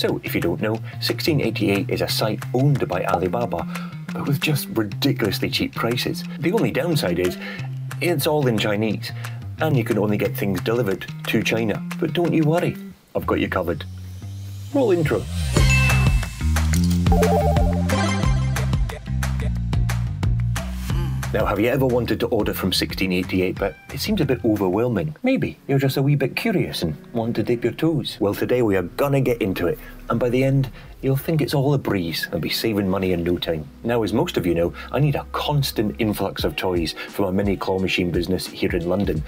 So, if you don't know, 1688 is a site owned by Alibaba, but with just ridiculously cheap prices. The only downside is it's all in Chinese, and you can only get things delivered to China. But don't you worry, I've got you covered. Roll intro. Now, have you ever wanted to order from 1688, but it seems a bit overwhelming? Maybe you're just a wee bit curious and want to dip your toes. Well, today we are gonna get into it, and by the end, you'll think it's all a breeze and be saving money in no time. Now, as most of you know, I need a constant influx of toys for my mini claw machine business here in London,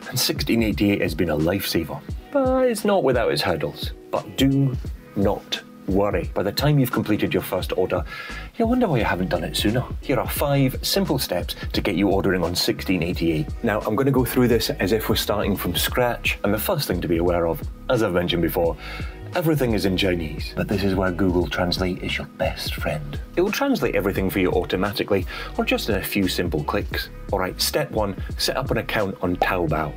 and 1688 has been a lifesaver. But it's not without its hurdles. But do not worry. By the time you've completed your first order, you'll wonder why you haven't done it sooner. Here are five simple steps to get you ordering on 1688. Now, I'm going to go through this as if we're starting from scratch, and the first thing to be aware of, as I've mentioned before, Everything is in Chinese, but this is where Google Translate is your best friend. It will translate everything for you automatically, or just in a few simple clicks. Alright, step one, set up an account on Taobao.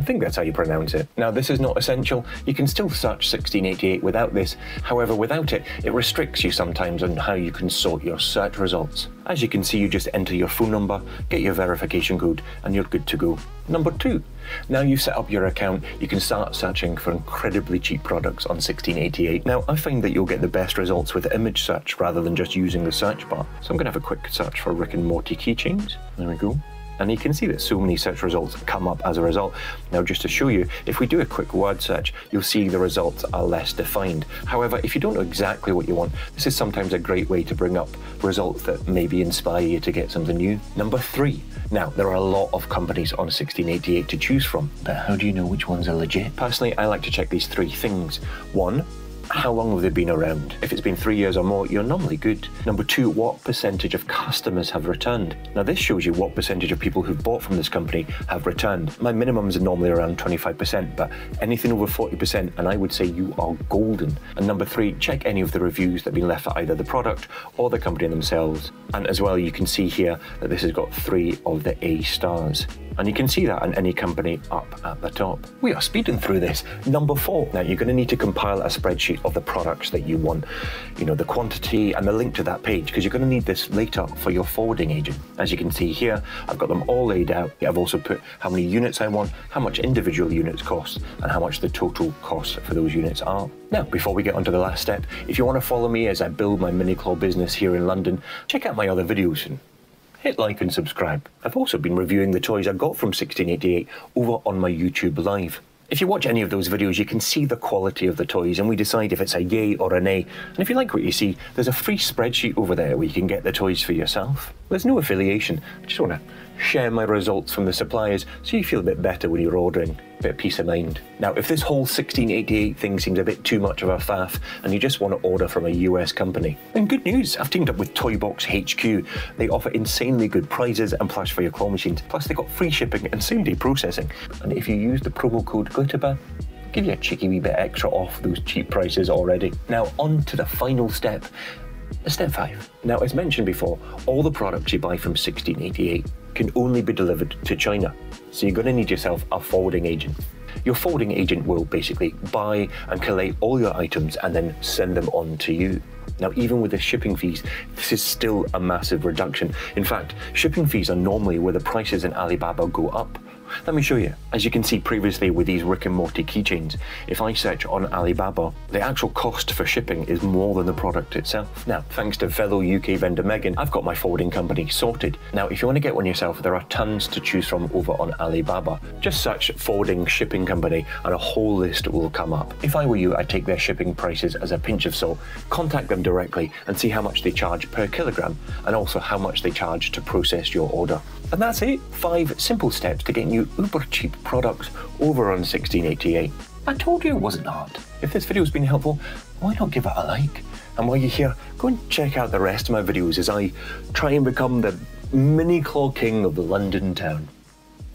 I think that's how you pronounce it. Now, this is not essential. You can still search 1688 without this. However, without it, it restricts you sometimes on how you can sort your search results. As you can see, you just enter your phone number, get your verification code, and you're good to go. Number two, now you've set up your account, you can start searching for incredibly cheap products on 1688. Now, I find that you'll get the best results with image search rather than just using the search bar. So I'm going to have a quick search for Rick and Morty keychains. There we go and you can see that so many search results come up as a result. Now, just to show you, if we do a quick word search, you'll see the results are less defined. However, if you don't know exactly what you want, this is sometimes a great way to bring up results that maybe inspire you to get something new. Number three, now, there are a lot of companies on 1688 to choose from, but how do you know which ones are legit? Personally, I like to check these three things. One, how long have they been around? If it's been three years or more, you're normally good. Number two, what percentage of customers have returned? Now, this shows you what percentage of people who've bought from this company have returned. My minimums are normally around 25%, but anything over 40%, and I would say you are golden. And number three, check any of the reviews that have been left for either the product or the company themselves. And as well, you can see here that this has got three of the A stars and you can see that in any company up at the top. We are speeding through this. Number four, now you're going to need to compile a spreadsheet of the products that you want, you know, the quantity and the link to that page, because you're going to need this later for your forwarding agent. As you can see here, I've got them all laid out. I've also put how many units I want, how much individual units cost, and how much the total cost for those units are. Now, before we get on to the last step, if you want to follow me as I build my mini claw business here in London, check out my other videos and hit like and subscribe. I've also been reviewing the toys I got from 1688 over on my YouTube Live. If you watch any of those videos, you can see the quality of the toys and we decide if it's a yay or a nay. And if you like what you see, there's a free spreadsheet over there where you can get the toys for yourself. There's no affiliation, I just want to share my results from the suppliers so you feel a bit better when you're ordering. Bit of peace of mind. Now, if this whole 1688 thing seems a bit too much of a faff and you just want to order from a US company, then good news, I've teamed up with Toybox HQ. They offer insanely good prizes and plush for your claw machines. Plus, they got free shipping and same day processing. And if you use the promo code Glitterbear, give you a cheeky wee bit extra off those cheap prices already. Now, on to the final step. Step 5. Now, as mentioned before, all the products you buy from 1688 can only be delivered to China. So you're going to need yourself a forwarding agent. Your forwarding agent will basically buy and collate all your items and then send them on to you. Now, even with the shipping fees, this is still a massive reduction. In fact, shipping fees are normally where the prices in Alibaba go up let me show you. As you can see previously with these Rick and Morty keychains, if I search on Alibaba, the actual cost for shipping is more than the product itself. Now, thanks to fellow UK vendor Megan, I've got my forwarding company sorted. Now, if you want to get one yourself, there are tons to choose from over on Alibaba. Just search forwarding shipping company and a whole list will come up. If I were you, I'd take their shipping prices as a pinch of salt, contact them directly and see how much they charge per kilogram and also how much they charge to process your order. And that's it. Five simple steps to getting you uber cheap products over on 1688. I told you it wasn't hard. If this video has been helpful, why not give it a like? And while you're here, go and check out the rest of my videos as I try and become the mini claw king of the London town.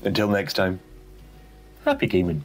Until next time, happy gaming.